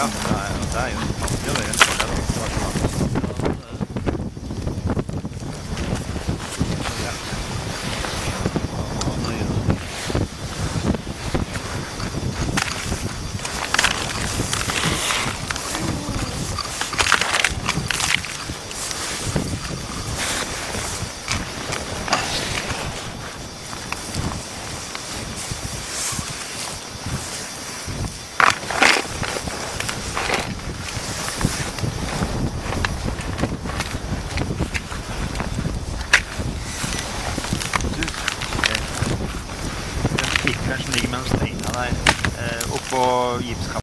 加，加油，加油，好，又来了。Eh, som ligger mellom steinene der, eh, oppå gipskapet